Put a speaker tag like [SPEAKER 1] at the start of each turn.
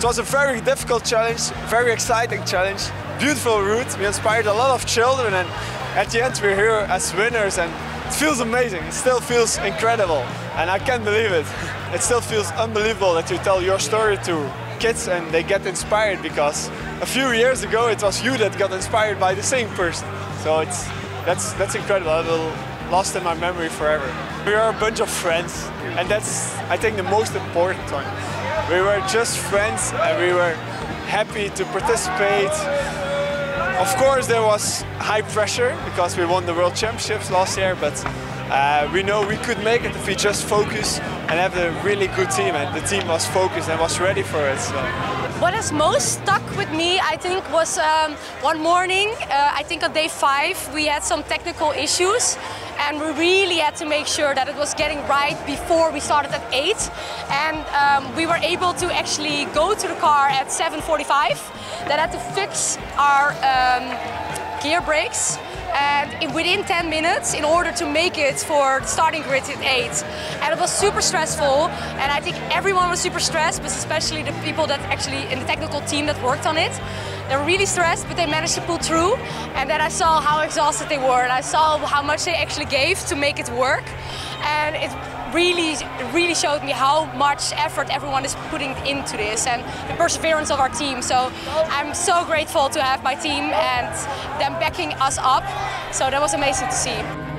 [SPEAKER 1] It was a very difficult challenge, very exciting challenge, beautiful route. We inspired a lot of children and at the end we're here as winners and it feels amazing. It still feels incredible and I can't believe it. It still feels unbelievable that you tell your story to kids and they get inspired because a few years ago it was you that got inspired by the same person. So it's that's that's incredible. I will lost in my memory forever. We are a bunch of friends and that's I think the most important one. We were just friends and we were happy to participate. Of course there was high pressure because we won the World Championships last year but uh, we know we could make it if we just focus and have a really good team and the team was focused and was ready for it. So.
[SPEAKER 2] What has most stuck with me, I think, was um, one morning, uh, I think on day five, we had some technical issues and we really had to make sure that it was getting right before we started at 8 and um, we were able to actually go to the car at 7.45 that had to fix our um, gear brakes and within 10 minutes in order to make it for starting grid at 8. And it was super stressful and I think everyone was super stressed, but especially the people that actually in the technical team that worked on it. They were really stressed, but they managed to pull through. And then I saw how exhausted they were and I saw how much they actually gave to make it work. And it really, really showed me how much effort everyone is putting into this and the perseverance of our team. So I'm so grateful to have my team and them backing us up. So that was amazing to see.